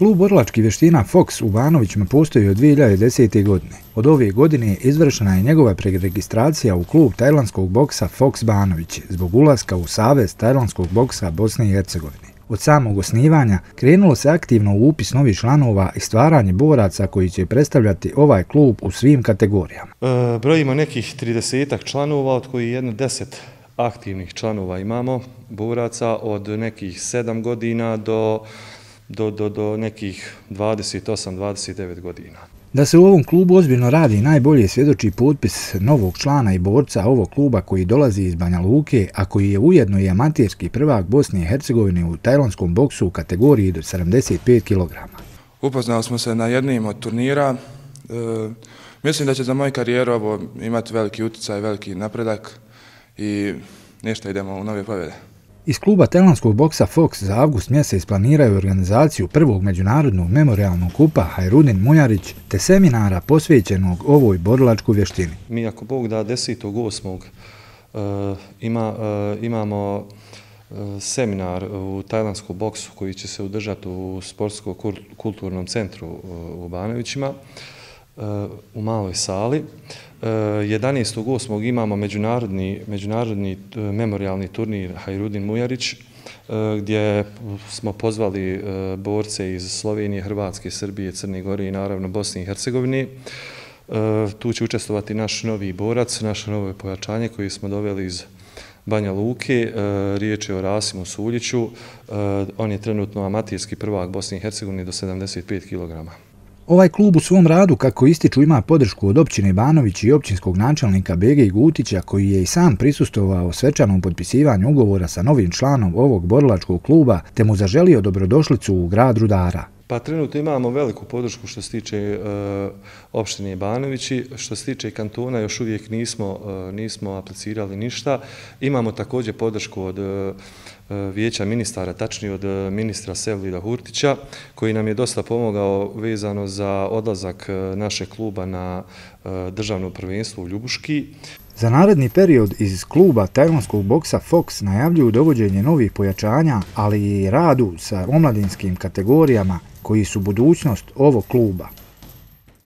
Klub Orlački vještina Fox u Banovićima postoji od 2010. godine. Od ove godine izvršena je njegova preregistracija u klub tajlandskog boksa Fox Banović zbog ulaska u Savez tajlandskog boksa Bosne i Hercegovine. Od samog osnivanja krenulo se aktivno u upis novih članova i stvaranje boraca koji će predstavljati ovaj klub u svim kategorijama. E, brojimo nekih 30 članova, od koji jedno 10 aktivnih članova imamo, boraca od nekih 7 godina do do, do, do nekih 28-29 godina. Da se u ovom klubu ozbiljno radi najbolje svjedoči potpis novog člana i borca ovog kluba koji dolazi iz Banja Luke, a koji je ujedno i amatirski prvak Bosne i Hercegovine u tajlonskom boksu u kategoriji do 75 kg. Upoznali smo se na jednim od turnira. E, mislim da će za moju karijeru ovo imati veliki utjecaj, veliki napredak i nešto idemo u nove pobjede. Iz kluba telanskog boksa Fox za avgust mjesec planiraju organizaciju prvog međunarodnog memorialnog kupa Hajrudin Mujarić te seminara posvećenog ovoj borilačkoj vještini. Mi ako Bog da 10.8. Uh, e, ima, uh, imamo e, seminar u tajlanskom boksu koji će se udržati u sportsko-kulturnom centru u Banovićima. Uh, u maloj sali. E, 11.8. imamo međunarodni, međunarodni e, memorialni turnir Hajrudin Mujarić, e, gdje smo pozvali borce iz Slovenije, Hrvatske, Srbije, Crne Gore i naravno Bosne i Hercegovine. Tu će učestovati naš novi borac, naše novo pojačanje koji smo doveli iz Banja Luke. Riječ je o Rasimu Suljiću. On je trenutno amatirski prvak Bosne i Hercegovine do 75 kg. Ovaj klub u svom radu, kako ističu, ima podršku od općine Banović i općinskog načelnika Bege Gutića, koji je i sam prisustovao svečanom potpisivanju ugovora sa novim članom ovog borilačkog kluba, te mu zaželio dobrodošlicu u grad Rudara. Pa trenutno imamo veliku podršku što se tiče e, opštine Banovići, što se tiče kantona još uvijek nismo, e, nismo aplicirali ništa. Imamo također podršku od e, e vijeća ministara, tačnije od e, ministra Sevlida Hurtića, koji nam je dosta pomogao vezano za odlazak e, naše kluba na državno prvenstvo u Ljubuški. Za naredni period iz kluba tajlanskog boksa Fox najavljuju dovođenje novih pojačanja, ali i radu sa omladinskim kategorijama koji su budućnost ovog kluba.